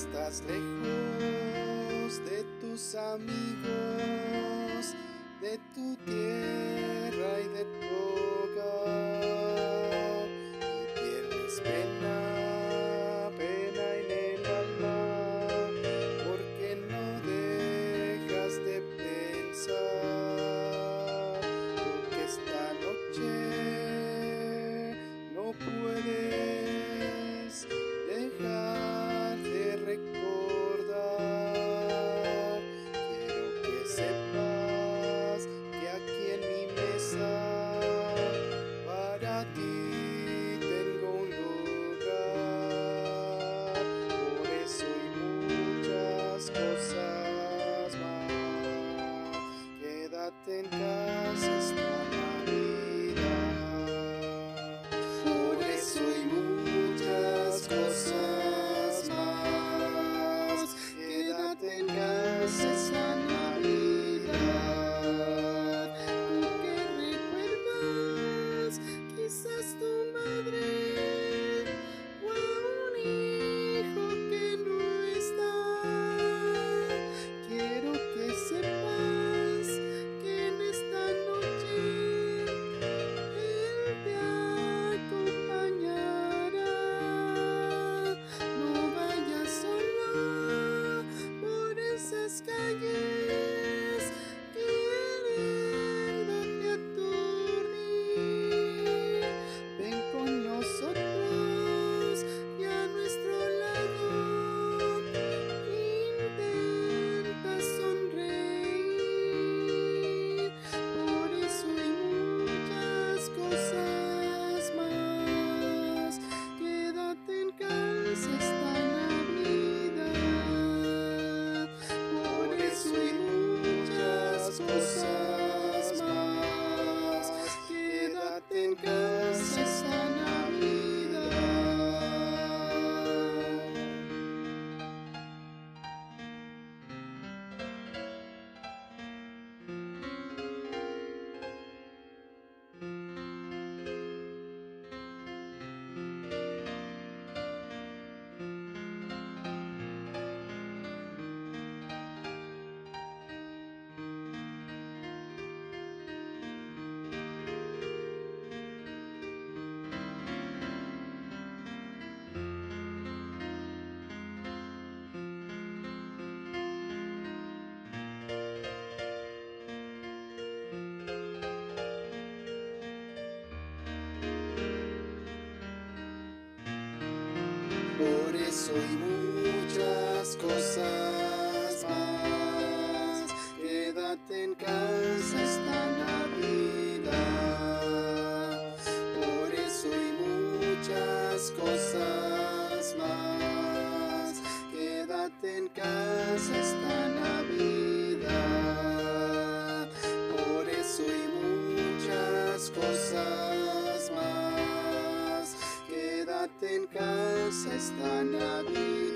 estás lejos de tus amigos, de tu tierra y de tu eso y muchas cosas más. Quédate en casa esta Navidad. Por eso y muchas cosas más. Quédate en casa esta Navidad. Por eso y muchas cosas más. Quédate en casa. ses tanabi